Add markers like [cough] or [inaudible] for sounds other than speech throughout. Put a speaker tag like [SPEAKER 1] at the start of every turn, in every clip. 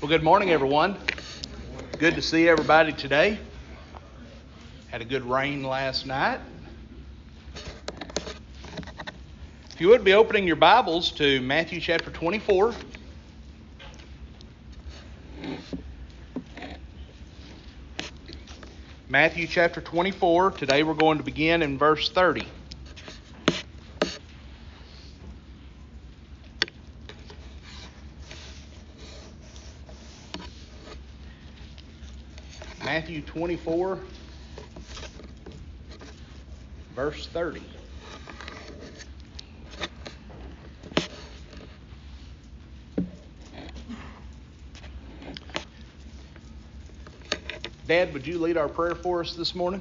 [SPEAKER 1] Well, good morning, everyone. Good to see everybody today. Had a good rain last night. If you would be opening your Bibles to Matthew chapter 24. Matthew chapter 24. Today we're going to begin in verse 30. Matthew 24, verse 30. Dad, would you lead our prayer for us this morning?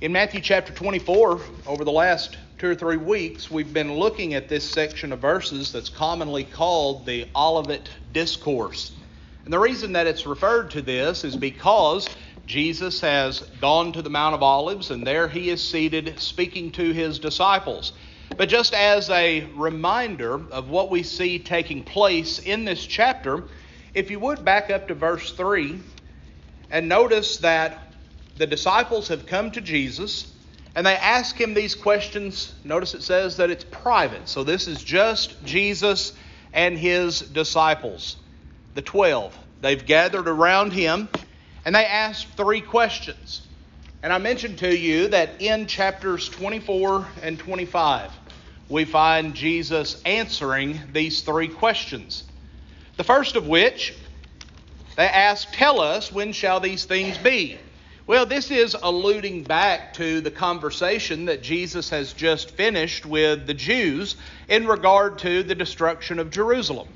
[SPEAKER 1] In Matthew chapter 24, over the last two or three weeks, we've been looking at this section of verses that's commonly called the Olivet Discourse. And the reason that it's referred to this is because Jesus has gone to the Mount of Olives and there he is seated speaking to his disciples. But just as a reminder of what we see taking place in this chapter, if you would back up to verse 3 and notice that the disciples have come to Jesus and they ask him these questions. Notice it says that it's private. So this is just Jesus and his disciples, the 12. They've gathered around him and they ask three questions. And I mentioned to you that in chapters 24 and 25, we find Jesus answering these three questions. The first of which, they ask, Tell us, when shall these things be? Well, this is alluding back to the conversation that Jesus has just finished with the Jews in regard to the destruction of Jerusalem.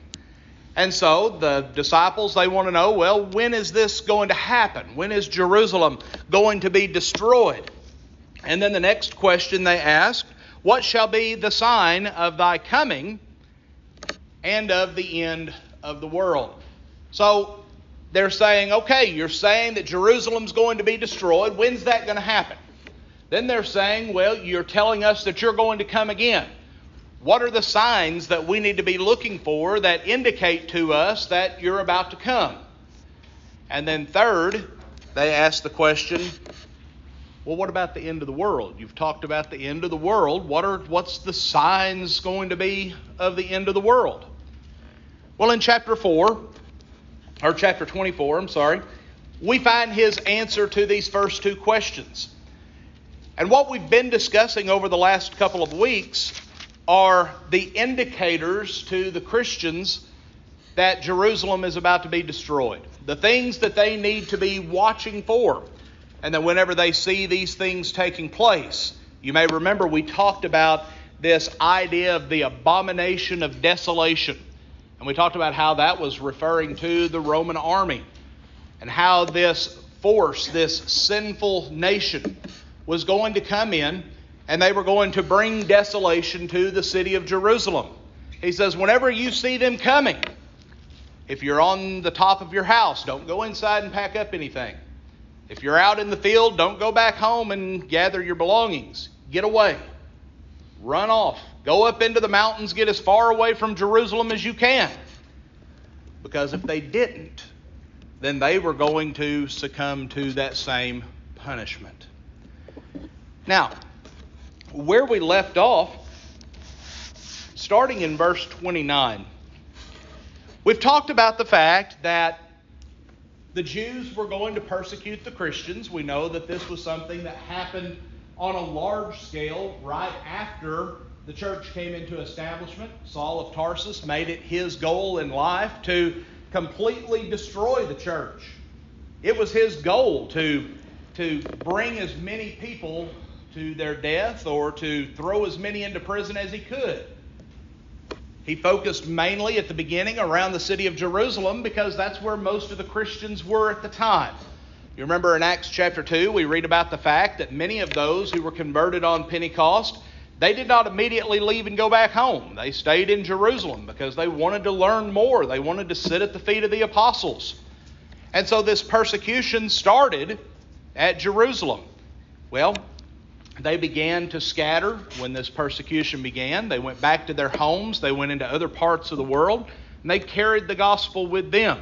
[SPEAKER 1] And so the disciples, they want to know, well, when is this going to happen? When is Jerusalem going to be destroyed? And then the next question they ask, what shall be the sign of thy coming and of the end of the world? So they're saying, okay, you're saying that Jerusalem's going to be destroyed. When's that going to happen? Then they're saying, well, you're telling us that you're going to come again. What are the signs that we need to be looking for that indicate to us that you're about to come? And then, third, they ask the question, well, what about the end of the world? You've talked about the end of the world. What are what's the signs going to be of the end of the world? Well, in chapter 4, or chapter 24, I'm sorry, we find his answer to these first two questions. And what we've been discussing over the last couple of weeks are the indicators to the Christians that Jerusalem is about to be destroyed. The things that they need to be watching for. And that whenever they see these things taking place, you may remember we talked about this idea of the abomination of desolation. And we talked about how that was referring to the Roman army and how this force, this sinful nation, was going to come in and they were going to bring desolation to the city of Jerusalem. He says, whenever you see them coming, if you're on the top of your house, don't go inside and pack up anything. If you're out in the field, don't go back home and gather your belongings. Get away. Run off. Go up into the mountains, get as far away from Jerusalem as you can. Because if they didn't, then they were going to succumb to that same punishment. Now, where we left off, starting in verse 29, we've talked about the fact that the Jews were going to persecute the Christians. We know that this was something that happened on a large scale right after the church came into establishment. Saul of Tarsus made it his goal in life to completely destroy the church. It was his goal to, to bring as many people to their death or to throw as many into prison as he could. He focused mainly at the beginning around the city of Jerusalem because that's where most of the Christians were at the time. You remember in Acts chapter 2, we read about the fact that many of those who were converted on Pentecost, they did not immediately leave and go back home. They stayed in Jerusalem because they wanted to learn more. They wanted to sit at the feet of the apostles. And so this persecution started at Jerusalem. Well, they began to scatter when this persecution began. They went back to their homes, they went into other parts of the world, and they carried the gospel with them.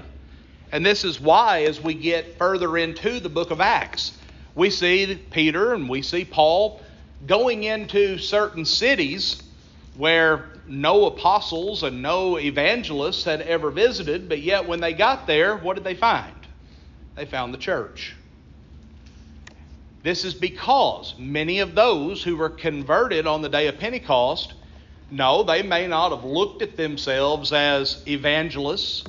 [SPEAKER 1] And this is why, as we get further into the book of Acts, we see Peter and we see Paul going into certain cities where no apostles and no evangelists had ever visited, but yet when they got there, what did they find? They found the church. This is because many of those who were converted on the day of Pentecost, no, they may not have looked at themselves as evangelists,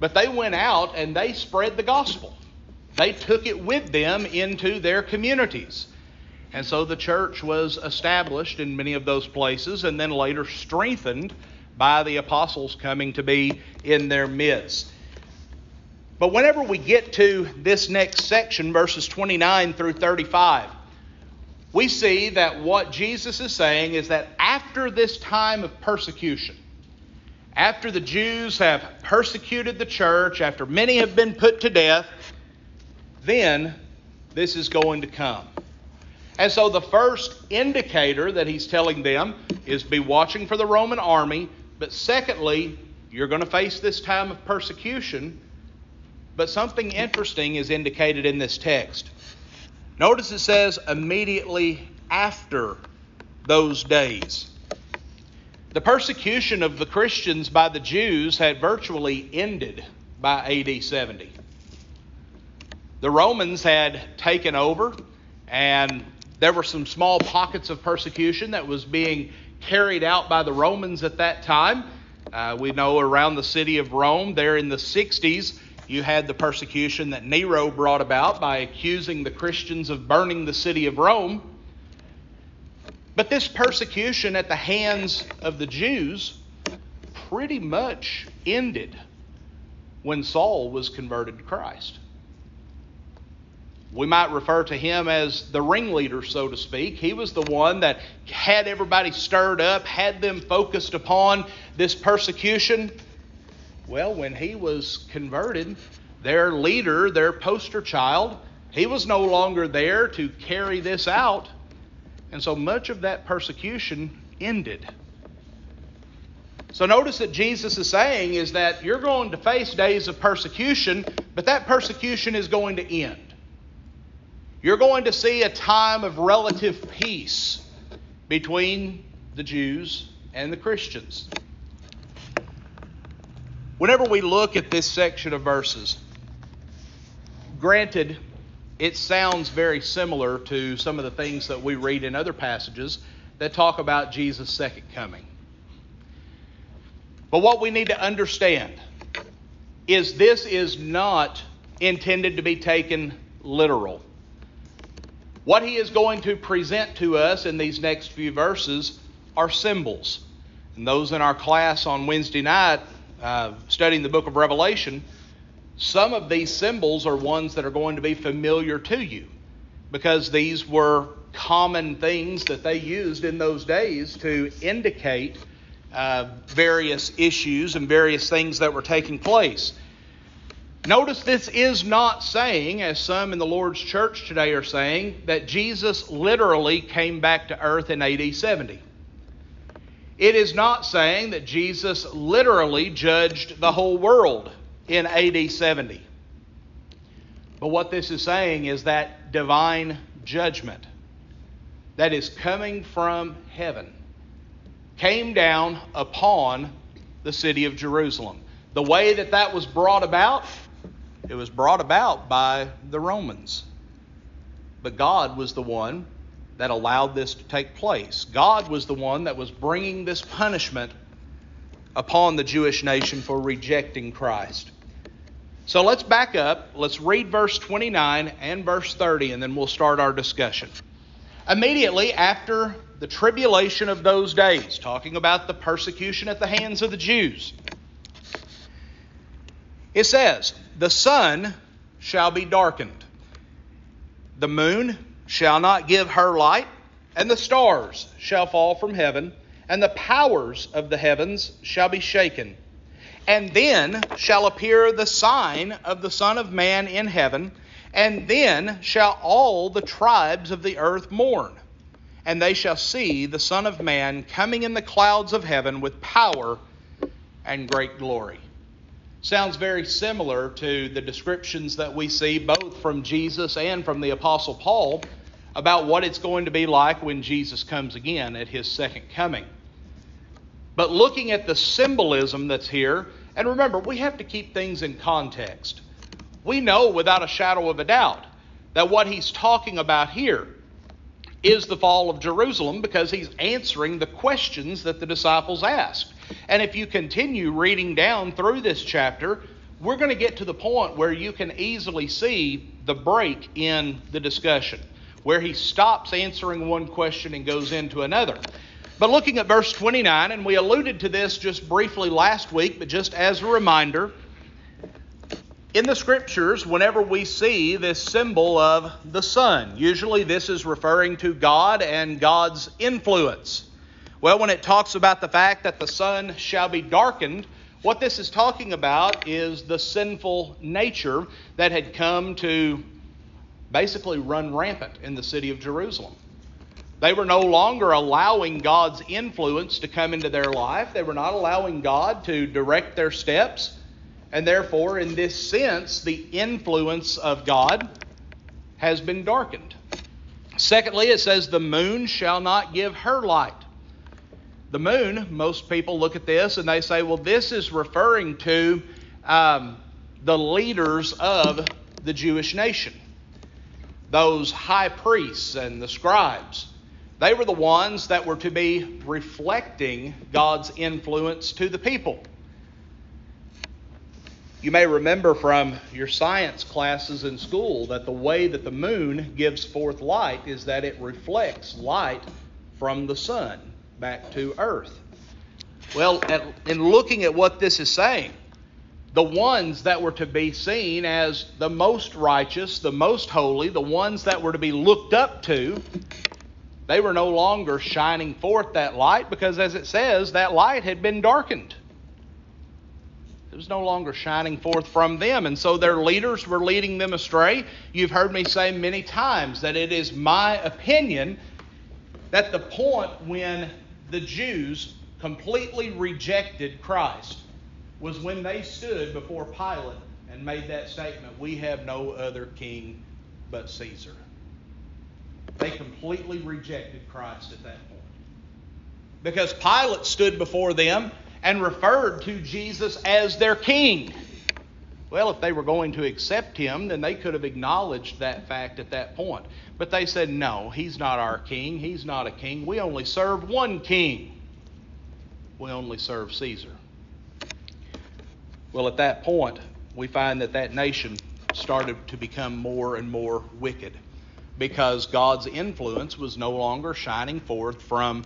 [SPEAKER 1] but they went out and they spread the gospel. They took it with them into their communities. And so the church was established in many of those places and then later strengthened by the apostles coming to be in their midst. But whenever we get to this next section, verses 29 through 35, we see that what Jesus is saying is that after this time of persecution, after the Jews have persecuted the church, after many have been put to death, then this is going to come. And so the first indicator that he's telling them is be watching for the Roman army, but secondly, you're going to face this time of persecution but something interesting is indicated in this text. Notice it says immediately after those days. The persecution of the Christians by the Jews had virtually ended by AD 70. The Romans had taken over, and there were some small pockets of persecution that was being carried out by the Romans at that time. Uh, we know around the city of Rome, there in the 60s, you had the persecution that Nero brought about by accusing the Christians of burning the city of Rome. But this persecution at the hands of the Jews pretty much ended when Saul was converted to Christ. We might refer to him as the ringleader, so to speak. He was the one that had everybody stirred up, had them focused upon this persecution. Well, when he was converted, their leader, their poster child, he was no longer there to carry this out. And so much of that persecution ended. So notice that Jesus is saying is that you're going to face days of persecution, but that persecution is going to end. You're going to see a time of relative peace between the Jews and the Christians. Whenever we look at this section of verses, granted, it sounds very similar to some of the things that we read in other passages that talk about Jesus' second coming. But what we need to understand is this is not intended to be taken literal. What he is going to present to us in these next few verses are symbols. And those in our class on Wednesday night uh, studying the book of Revelation, some of these symbols are ones that are going to be familiar to you because these were common things that they used in those days to indicate uh, various issues and various things that were taking place. Notice this is not saying, as some in the Lord's church today are saying, that Jesus literally came back to earth in AD 70. It is not saying that Jesus literally judged the whole world in AD 70. But what this is saying is that divine judgment that is coming from heaven came down upon the city of Jerusalem. The way that that was brought about, it was brought about by the Romans. But God was the one that allowed this to take place. God was the one that was bringing this punishment upon the Jewish nation for rejecting Christ. So let's back up. Let's read verse 29 and verse 30, and then we'll start our discussion. Immediately after the tribulation of those days, talking about the persecution at the hands of the Jews, it says, The sun shall be darkened, the moon shall not give her light, and the stars shall fall from heaven, and the powers of the heavens shall be shaken. And then shall appear the sign of the Son of Man in heaven, and then shall all the tribes of the earth mourn. And they shall see the Son of Man coming in the clouds of heaven with power and great glory. Sounds very similar to the descriptions that we see both from Jesus and from the Apostle Paul about what it's going to be like when Jesus comes again at his second coming. But looking at the symbolism that's here, and remember, we have to keep things in context. We know without a shadow of a doubt that what he's talking about here is the fall of Jerusalem because he's answering the questions that the disciples asked. And if you continue reading down through this chapter, we're going to get to the point where you can easily see the break in the discussion, where he stops answering one question and goes into another. But looking at verse 29, and we alluded to this just briefly last week, but just as a reminder, in the scriptures, whenever we see this symbol of the sun, usually this is referring to God and God's influence. Well, when it talks about the fact that the sun shall be darkened, what this is talking about is the sinful nature that had come to basically run rampant in the city of Jerusalem. They were no longer allowing God's influence to come into their life. They were not allowing God to direct their steps. And therefore, in this sense, the influence of God has been darkened. Secondly, it says, The moon shall not give her light. The moon, most people look at this and they say, well, this is referring to um, the leaders of the Jewish nation. Those high priests and the scribes. They were the ones that were to be reflecting God's influence to the people. You may remember from your science classes in school that the way that the moon gives forth light is that it reflects light from the sun back to earth. Well, at, in looking at what this is saying, the ones that were to be seen as the most righteous, the most holy, the ones that were to be looked up to, they were no longer shining forth that light because, as it says, that light had been darkened. It was no longer shining forth from them. And so their leaders were leading them astray. You've heard me say many times that it is my opinion that the point when the Jews completely rejected Christ was when they stood before Pilate and made that statement We have no other king but Caesar. They completely rejected Christ at that point. Because Pilate stood before them and referred to Jesus as their king. Well, if they were going to accept him, then they could have acknowledged that fact at that point. But they said, no, he's not our king. He's not a king. We only serve one king. We only serve Caesar. Well, at that point, we find that that nation started to become more and more wicked because God's influence was no longer shining forth from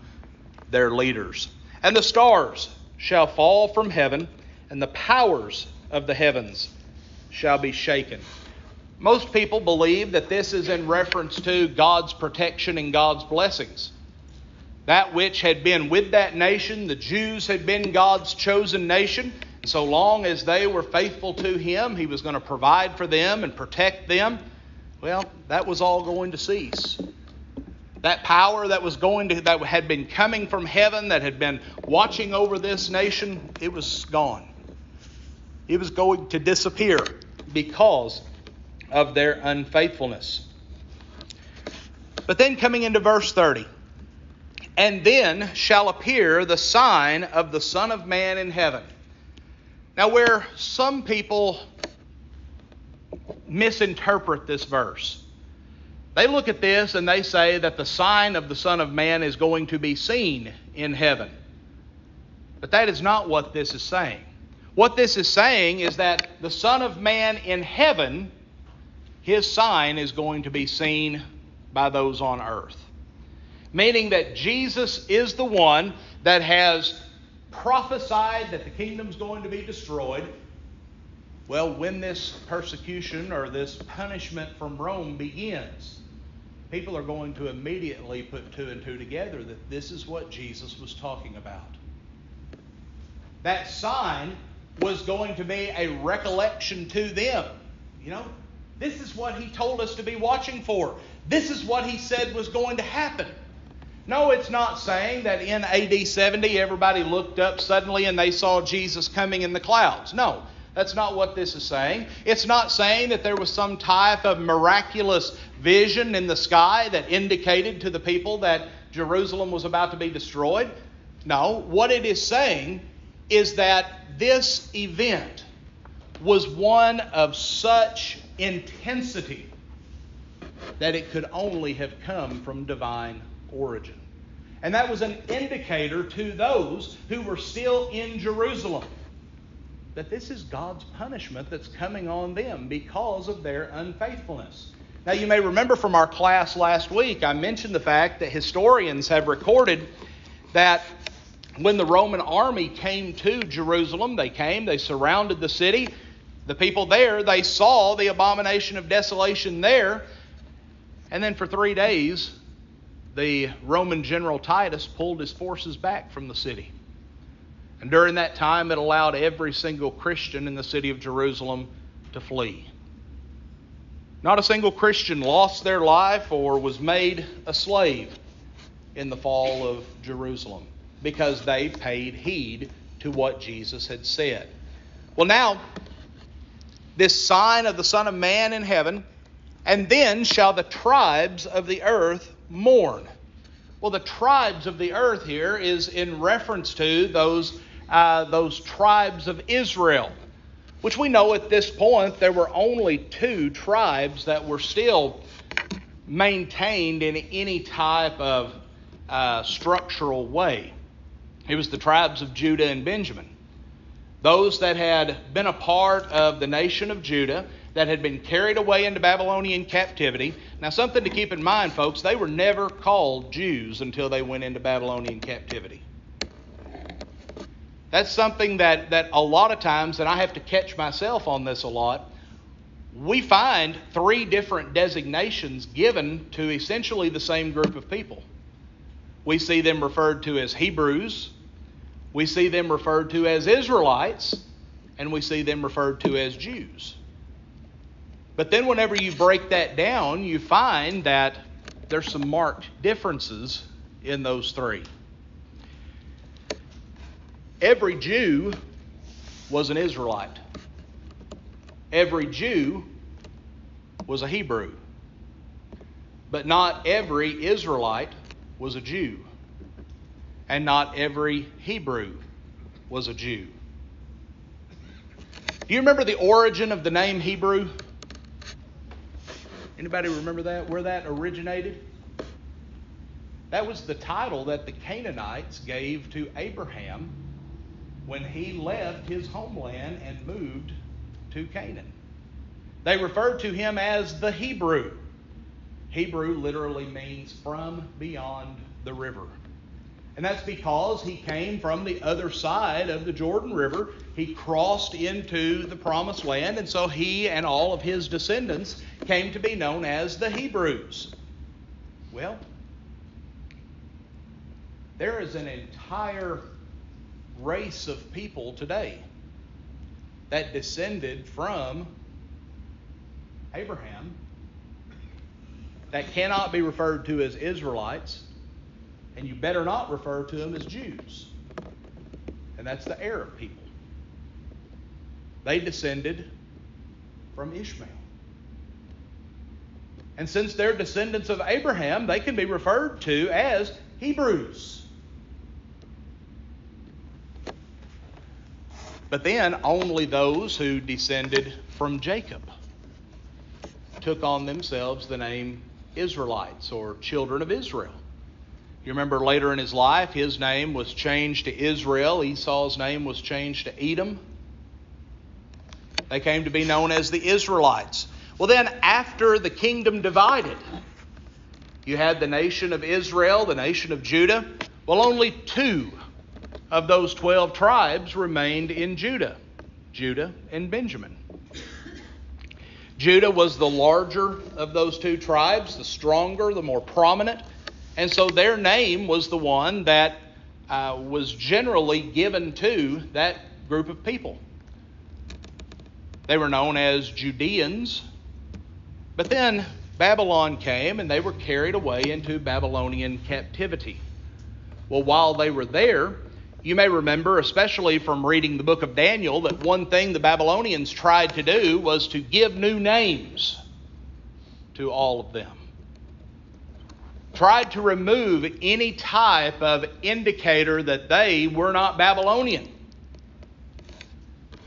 [SPEAKER 1] their leaders. And the stars shall fall from heaven, and the powers of the heavens shall be shaken. Most people believe that this is in reference to God's protection and God's blessings. That which had been with that nation, the Jews had been God's chosen nation. So long as they were faithful to Him, He was going to provide for them and protect them. Well, that was all going to cease. That power that was going to that had been coming from heaven, that had been watching over this nation, it was gone. It was going to disappear because of their unfaithfulness. But then coming into verse 30, and then shall appear the sign of the Son of Man in heaven. Now, where some people misinterpret this verse. They look at this and they say that the sign of the Son of Man is going to be seen in heaven. But that is not what this is saying. What this is saying is that the Son of Man in heaven, his sign is going to be seen by those on earth. meaning that Jesus is the one that has prophesied that the kingdom's going to be destroyed. Well, when this persecution or this punishment from Rome begins, people are going to immediately put two and two together that this is what Jesus was talking about. That sign was going to be a recollection to them. You know, this is what he told us to be watching for. This is what he said was going to happen. No, it's not saying that in AD 70 everybody looked up suddenly and they saw Jesus coming in the clouds. No, that's not what this is saying. It's not saying that there was some type of miraculous vision in the sky that indicated to the people that Jerusalem was about to be destroyed. No, what it is saying is that this event was one of such intensity that it could only have come from divine origin. And that was an indicator to those who were still in Jerusalem that this is God's punishment that's coming on them because of their unfaithfulness. Now, you may remember from our class last week, I mentioned the fact that historians have recorded that when the Roman army came to Jerusalem, they came, they surrounded the city. The people there, they saw the abomination of desolation there. And then for three days, the Roman general Titus pulled his forces back from the city. And during that time, it allowed every single Christian in the city of Jerusalem to flee. Not a single Christian lost their life or was made a slave in the fall of Jerusalem because they paid heed to what Jesus had said. Well, now, this sign of the Son of Man in heaven, and then shall the tribes of the earth mourn. Well, the tribes of the earth here is in reference to those, uh, those tribes of Israel, which we know at this point there were only two tribes that were still maintained in any type of uh, structural way. It was the tribes of Judah and Benjamin. Those that had been a part of the nation of Judah, that had been carried away into Babylonian captivity. Now, something to keep in mind, folks, they were never called Jews until they went into Babylonian captivity. That's something that, that a lot of times, and I have to catch myself on this a lot, we find three different designations given to essentially the same group of people. We see them referred to as Hebrews, we see them referred to as Israelites, and we see them referred to as Jews. But then, whenever you break that down, you find that there's some marked differences in those three. Every Jew was an Israelite, every Jew was a Hebrew. But not every Israelite was a Jew, and not every Hebrew was a Jew. Do you remember the origin of the name Hebrew? Anybody remember that? Where that originated? That was the title that the Canaanites gave to Abraham when he left his homeland and moved to Canaan. They referred to him as the Hebrew. Hebrew literally means from beyond the river. And that's because he came from the other side of the Jordan River. He crossed into the promised land, and so he and all of his descendants came to be known as the Hebrews. Well, there is an entire race of people today that descended from Abraham that cannot be referred to as Israelites, and you better not refer to them as Jews. And that's the Arab people. They descended from Ishmael. And since they're descendants of Abraham, they can be referred to as Hebrews. But then only those who descended from Jacob took on themselves the name Israelites or children of Israel. You remember later in his life, his name was changed to Israel. Esau's name was changed to Edom. They came to be known as the Israelites. Well, then, after the kingdom divided, You had the nation of Israel, the nation of Judah. Well, only two of those 12 tribes remained in Judah Judah and Benjamin. Judah was the larger of those two tribes, the stronger, the more prominent, and so their name was the one that uh, was generally given to that group of people. They were known as Judeans, but then Babylon came and they were carried away into Babylonian captivity. Well, while they were there, you may remember, especially from reading the book of Daniel, that one thing the Babylonians tried to do was to give new names to all of them. Tried to remove any type of indicator that they were not Babylonian.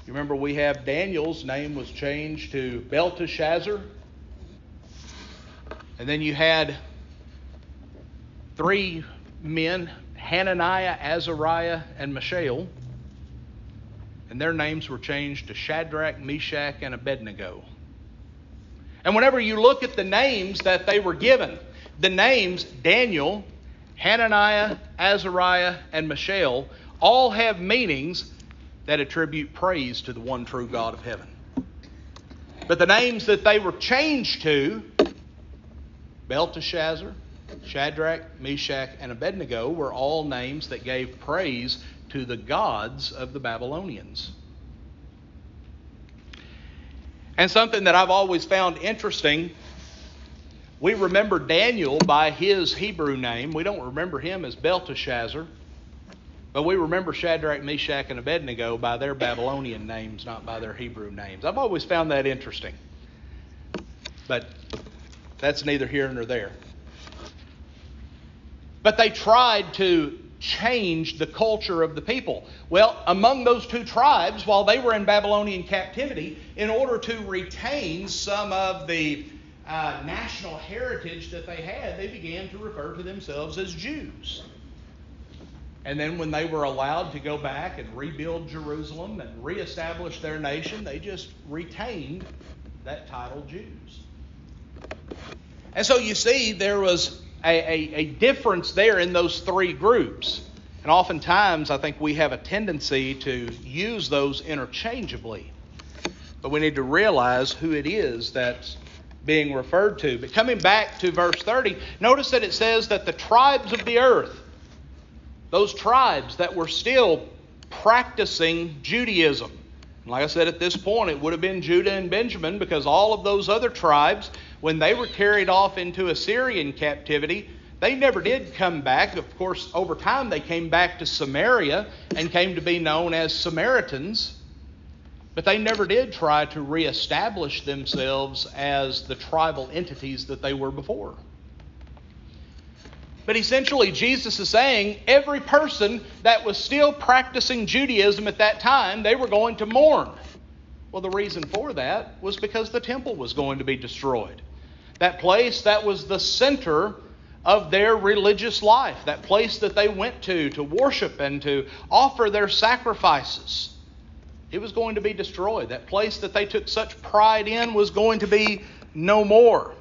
[SPEAKER 1] You remember we have Daniel's name was changed to Belteshazzar. And then you had three men Hananiah, Azariah, and Mishael, and their names were changed to Shadrach, Meshach, and Abednego. And whenever you look at the names that they were given, the names Daniel, Hananiah, Azariah, and Mishael all have meanings that attribute praise to the one true God of heaven. But the names that they were changed to, Belteshazzar, Shadrach, Meshach, and Abednego were all names that gave praise to the gods of the Babylonians. And something that I've always found interesting we remember Daniel by his Hebrew name. We don't remember him as Belteshazzar, but we remember Shadrach, Meshach, and Abednego by their Babylonian names, not by their Hebrew names. I've always found that interesting. But that's neither here nor there. But they tried to change the culture of the people. Well, among those two tribes, while they were in Babylonian captivity, in order to retain some of the uh, national heritage that they had, they began to refer to themselves as Jews. And then when they were allowed to go back and rebuild Jerusalem and reestablish their nation, they just retained that title Jews. And so you see, there was a, a, a difference there in those three groups. And oftentimes, I think we have a tendency to use those interchangeably. But we need to realize who it is that's being referred to. But coming back to verse 30, notice that it says that the tribes of the earth, those tribes that were still practicing Judaism, like I said at this point, it would have been Judah and Benjamin because all of those other tribes when they were carried off into Assyrian captivity, they never did come back. Of course, over time they came back to Samaria and came to be known as Samaritans. But they never did try to reestablish themselves as the tribal entities that they were before. But essentially, Jesus is saying every person that was still practicing Judaism at that time, they were going to mourn. Well, the reason for that was because the temple was going to be destroyed. That place that was the center of their religious life, that place that they went to to worship and to offer their sacrifices. It was going to be destroyed. That place that they took such pride in was going to be no more.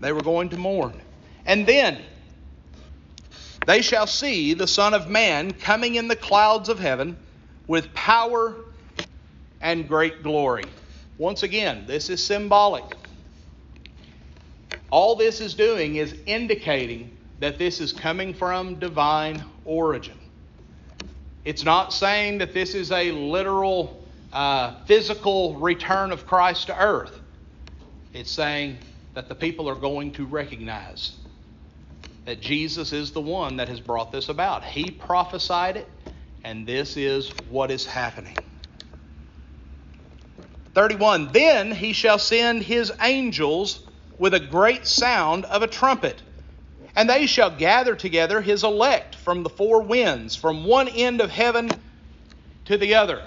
[SPEAKER 1] They were going to mourn. And then they shall see the Son of Man coming in the clouds of heaven with power and great glory. Once again, this is symbolic. All this is doing is indicating that this is coming from divine origin. It's not saying that this is a literal, uh, physical return of Christ to earth. It's saying that the people are going to recognize that Jesus is the one that has brought this about. He prophesied it, and this is what is happening. 31 Then he shall send his angels with a great sound of a trumpet. And they shall gather together his elect from the four winds, from one end of heaven to the other.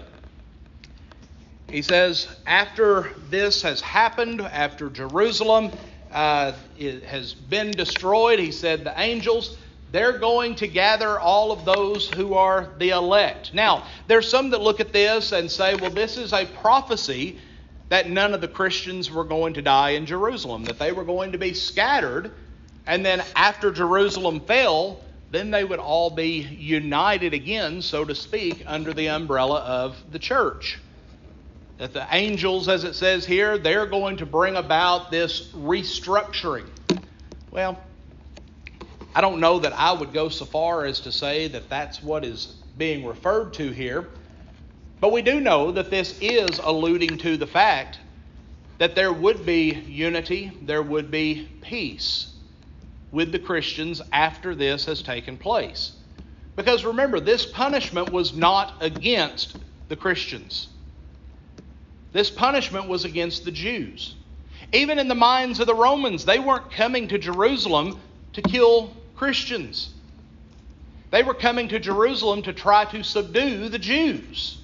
[SPEAKER 1] He says, after this has happened, after Jerusalem uh, has been destroyed, he said, the angels, they're going to gather all of those who are the elect. Now, there's some that look at this and say, well, this is a prophecy that none of the Christians were going to die in Jerusalem, that they were going to be scattered And then after Jerusalem fell, then they would all be united again, so to speak, under the umbrella of the church. That the angels, as it says here, they're going to bring about this restructuring. Well, I don't know that I would go so far as to say that that's what is being referred to here, but we do know that this is alluding to the fact that there would be unity, there would be peace with the Christians after this has taken place. Because remember, this punishment was not against the Christians. This punishment was against the Jews. Even in the minds of the Romans, they weren't coming to Jerusalem to kill Christians. They were coming to Jerusalem to try to subdue the Jews.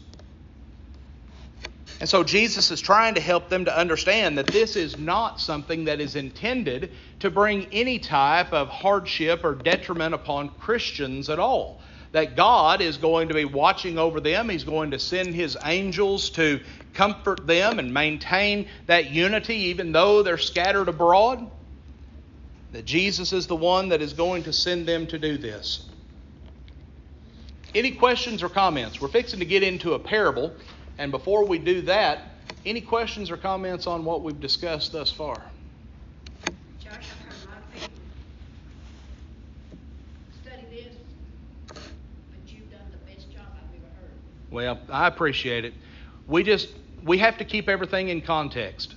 [SPEAKER 1] And so Jesus is trying to help them to understand that this is not something that is intended to bring any type of hardship or detriment upon Christians at all. That God is going to be watching over them. He's going to send His angels to comfort them and maintain that unity, even though they're scattered abroad. That Jesus is the one that is going to send them to do this. Any questions or comments? We're fixing to get into a parable and before we do that, any questions or comments on what we've discussed thus far?
[SPEAKER 2] Josh, I've heard a lot of people study this, but you've done the best job I've ever heard.
[SPEAKER 1] Well, I appreciate it. We just we have to keep everything in context.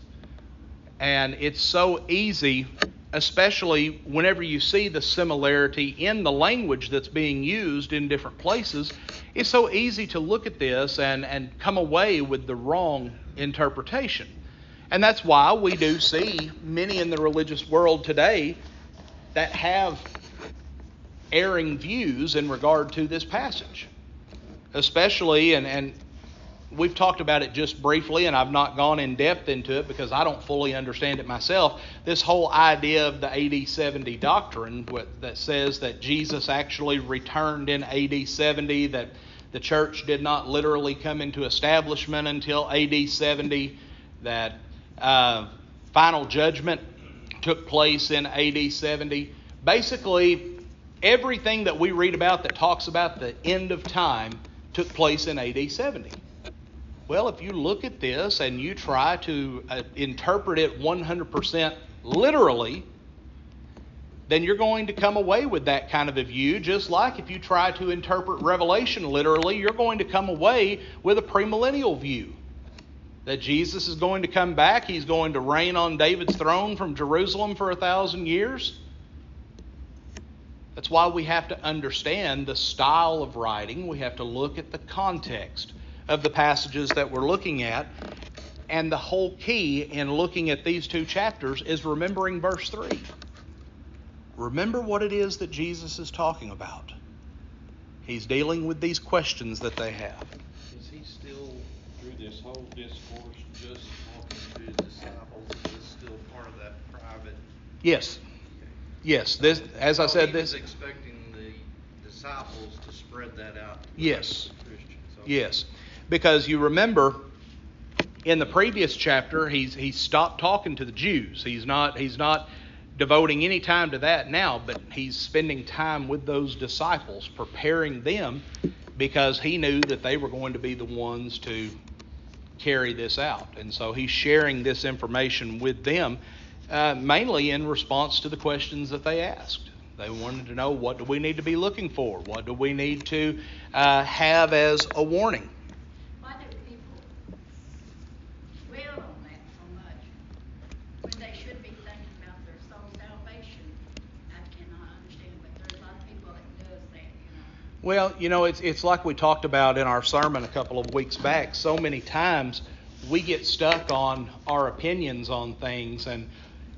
[SPEAKER 1] And it's so easy, especially whenever you see the similarity in the language that's being used in different places, it's so easy to look at this and, and come away with the wrong interpretation. And that's why we do see many in the religious world today that have erring views in regard to this passage. Especially, and, and we've talked about it just briefly, and I've not gone in depth into it because I don't fully understand it myself. This whole idea of the AD 70 doctrine that says that Jesus actually returned in AD 70, that the church did not literally come into establishment until AD 70, that uh, final judgment took place in AD 70. Basically, everything that we read about that talks about the end of time took place in AD 70. Well, if you look at this and you try to uh, interpret it 100% literally, then you're going to come away with that kind of a view, just like if you try to interpret Revelation literally, you're going to come away with a premillennial view. That Jesus is going to come back, he's going to reign on David's throne from Jerusalem for a thousand years. That's why we have to understand the style of writing. We have to look at the context of the passages that we're looking at. And the whole key in looking at these two chapters is remembering verse 3. Remember what it is that Jesus is talking about. He's dealing with these questions that they have.
[SPEAKER 3] Is he still, through this whole discourse, just talking to his disciples? Is this still part of that private?
[SPEAKER 1] Yes. Yes. This, as I said,
[SPEAKER 3] he
[SPEAKER 1] this.
[SPEAKER 3] was expecting the disciples to spread that out. to
[SPEAKER 1] Yes.
[SPEAKER 3] Christians. Okay.
[SPEAKER 1] Yes, because you remember in the previous chapter he's he stopped talking to the Jews. He's not he's not devoting any time to that now, but he's spending time with those disciples, preparing them because he knew that they were going to be the ones to carry this out. And so he's sharing this information with them, uh, mainly in response to the questions that they asked. They wanted to know what do we need to be looking for? What do we need to uh, have as a warning?
[SPEAKER 2] Why do people dwell on that so much when they should be thinking about their soul salvation? I cannot understand, but there's a lot of people that does that, you know.
[SPEAKER 1] Well, you know, it's it's like we talked about in our sermon a couple of weeks back. So many times we get stuck on our opinions on things and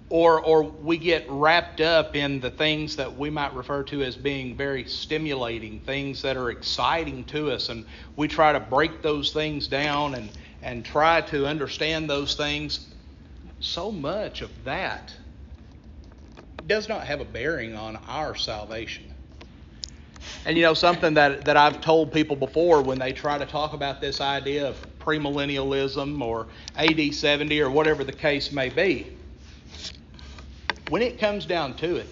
[SPEAKER 1] or or we get wrapped up in the things that we might refer to as being very stimulating, things that are exciting to us and we try to break those things down and and try to understand those things. So much of that does not have a bearing on our salvation. And you know, something that, that I've told people before when they try to talk about this idea of premillennialism or AD 70 or whatever the case may be, when it comes down to it,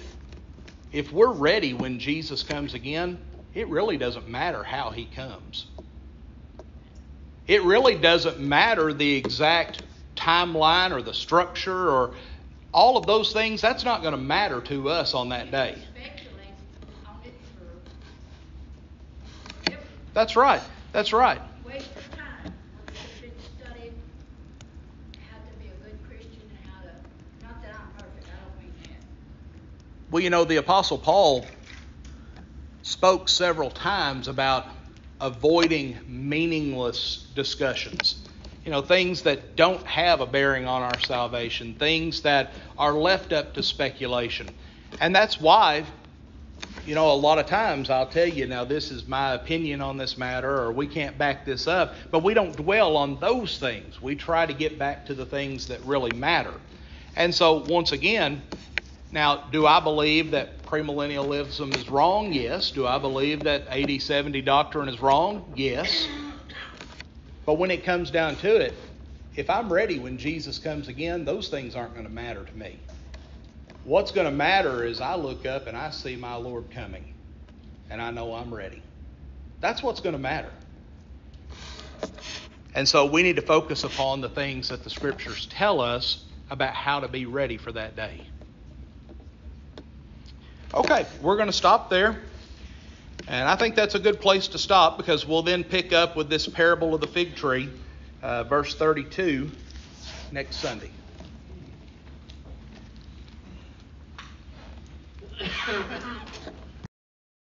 [SPEAKER 1] if we're ready when Jesus comes again, it really doesn't matter how he comes. It really doesn't matter the exact timeline or the structure or all of those things. That's not going to matter to us on that day.
[SPEAKER 2] Speculate on it for ever.
[SPEAKER 1] That's right. That's right.
[SPEAKER 2] Waste of time. We should study how to be a good Christian and how to, not that I'm perfect, I don't mean that.
[SPEAKER 1] Well, you know, the Apostle Paul spoke several times about avoiding meaningless discussions. You know, things that don't have a bearing on our salvation, things that are left up to speculation. And that's why, you know, a lot of times I'll tell you, now this is my opinion on this matter, or we can't back this up, but we don't dwell on those things. We try to get back to the things that really matter. And so, once again, now, do I believe that premillennialism is wrong? Yes. Do I believe that AD 70 doctrine is wrong? Yes. But when it comes down to it, if I'm ready when Jesus comes again, those things aren't going to matter to me. What's going to matter is I look up and I see my Lord coming, and I know I'm ready. That's what's going to matter. And so we need to focus upon the things that the Scriptures tell us about how to be ready for that day. Okay, we're going to stop there. And I think that's a good place to stop because we'll then pick up with this parable of the fig tree, uh, verse 32, next Sunday. [laughs]